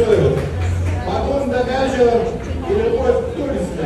танцуют. Потом докажем и любовь к Тульской.